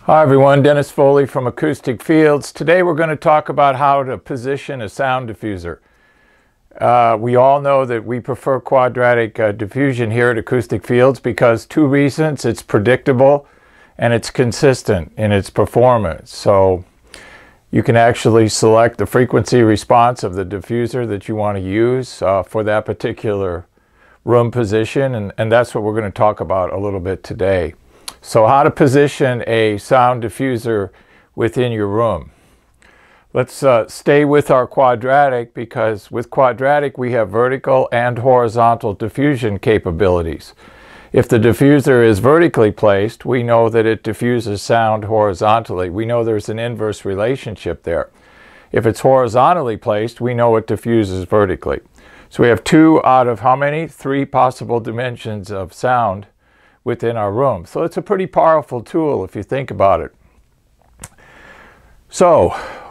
Hi everyone, Dennis Foley from Acoustic Fields. Today we're going to talk about how to position a sound diffuser. Uh, we all know that we prefer quadratic uh, diffusion here at Acoustic Fields because two reasons. It's predictable and it's consistent in its performance. So you can actually select the frequency response of the diffuser that you want to use uh, for that particular room position and, and that's what we're going to talk about a little bit today. So how to position a sound diffuser within your room. Let's uh, stay with our quadratic because with quadratic we have vertical and horizontal diffusion capabilities. If the diffuser is vertically placed, we know that it diffuses sound horizontally. We know there's an inverse relationship there. If it's horizontally placed, we know it diffuses vertically. So we have two out of how many? Three possible dimensions of sound within our room. So it's a pretty powerful tool if you think about it. So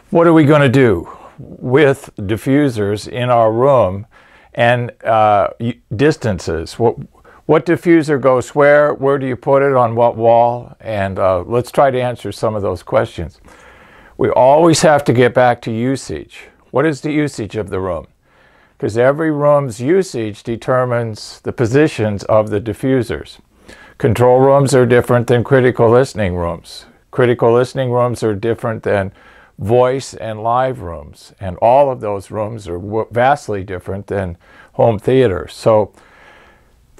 what are we going to do with diffusers in our room and uh, distances? What, what diffuser goes where? Where do you put it on what wall? And uh, let's try to answer some of those questions. We always have to get back to usage. What is the usage of the room? Because every room's usage determines the positions of the diffusers. Control rooms are different than critical listening rooms. Critical listening rooms are different than voice and live rooms. And all of those rooms are vastly different than home theater. So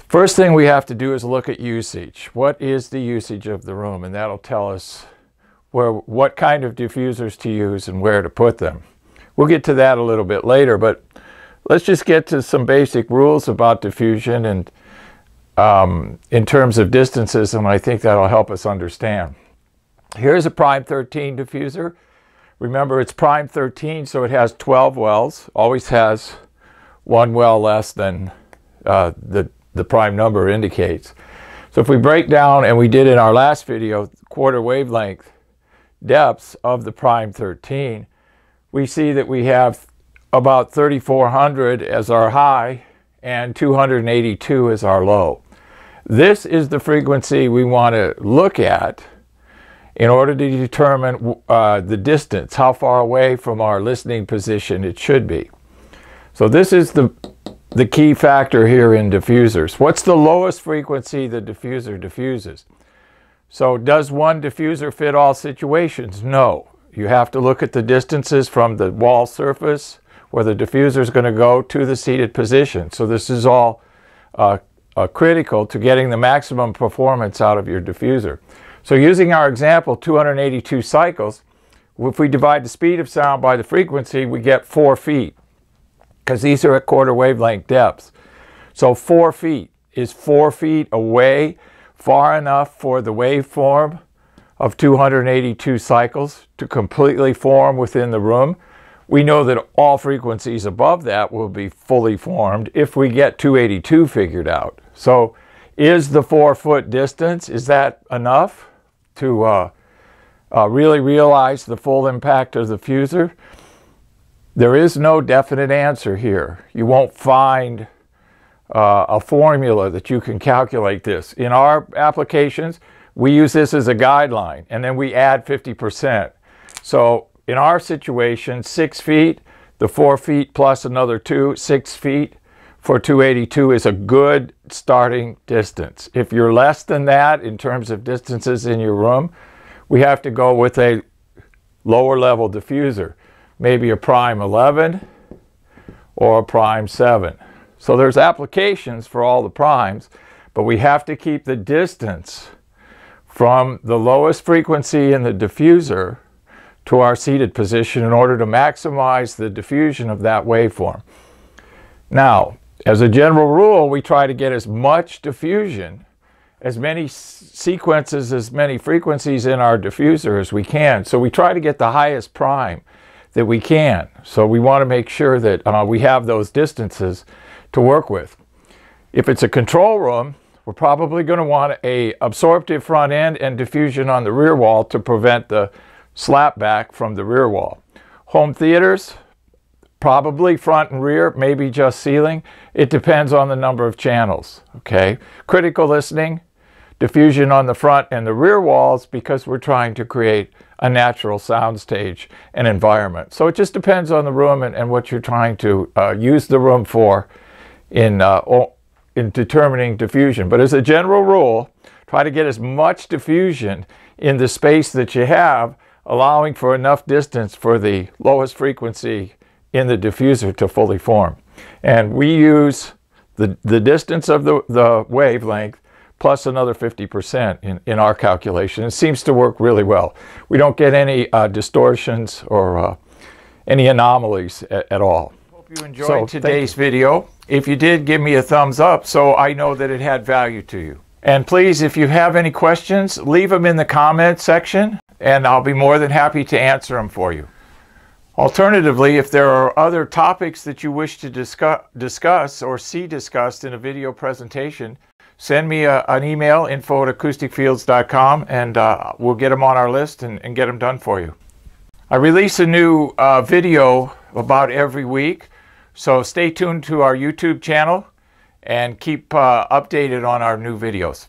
first thing we have to do is look at usage. What is the usage of the room? And that'll tell us where, what kind of diffusers to use and where to put them. We'll get to that a little bit later, but let's just get to some basic rules about diffusion and um, in terms of distances, and I think that'll help us understand. Here's a prime 13 diffuser. Remember, it's prime 13, so it has 12 wells, always has one well less than uh, the, the prime number indicates. So if we break down, and we did in our last video, quarter wavelength depths of the prime 13, we see that we have about 3,400 as our high and 282 is our low. This is the frequency we want to look at in order to determine uh, the distance, how far away from our listening position it should be. So this is the, the key factor here in diffusers. What's the lowest frequency the diffuser diffuses? So does one diffuser fit all situations? No. You have to look at the distances from the wall surface where the diffuser is going to go to the seated position. So this is all uh, uh, critical to getting the maximum performance out of your diffuser. So using our example, 282 cycles, if we divide the speed of sound by the frequency, we get four feet because these are at quarter wavelength depths. So four feet is four feet away, far enough for the waveform of 282 cycles to completely form within the room. We know that all frequencies above that will be fully formed if we get 282 figured out. So is the four foot distance, is that enough to uh, uh, really realize the full impact of the fuser? There is no definite answer here. You won't find uh, a formula that you can calculate this. In our applications, we use this as a guideline and then we add 50%. So in our situation, six feet, the four feet plus another two, six feet for 282 is a good starting distance. If you're less than that in terms of distances in your room, we have to go with a lower level diffuser, maybe a prime 11 or a prime 7. So there's applications for all the primes, but we have to keep the distance from the lowest frequency in the diffuser to our seated position in order to maximize the diffusion of that waveform. Now, as a general rule, we try to get as much diffusion, as many sequences, as many frequencies in our diffuser as we can. So we try to get the highest prime that we can. So we want to make sure that uh, we have those distances to work with. If it's a control room, we're probably going to want a absorptive front end and diffusion on the rear wall to prevent the slapback from the rear wall. Home theaters, probably front and rear, maybe just ceiling. It depends on the number of channels, okay? Critical listening, diffusion on the front and the rear walls because we're trying to create a natural soundstage and environment. So it just depends on the room and, and what you're trying to uh, use the room for in, uh, in determining diffusion. But as a general rule, try to get as much diffusion in the space that you have, allowing for enough distance for the lowest frequency in the diffuser to fully form. And we use the, the distance of the, the wavelength plus another 50% in, in our calculation. It seems to work really well. We don't get any uh, distortions or uh, any anomalies at, at, all. Hope you enjoyed so, today's video. If you did, give me a thumbs up so I know that it had value to you. And please, if you have any questions, leave them in the comment section and I'll be more than happy to answer them for you. Alternatively, if there are other topics that you wish to discuss, discuss or see discussed in a video presentation, send me a, an email, info at acousticfields.com, and uh, we'll get them on our list and, and, get them done for you. I release a new uh, video about every week, so stay tuned to our YouTube channel and keep uh, updated on our new videos.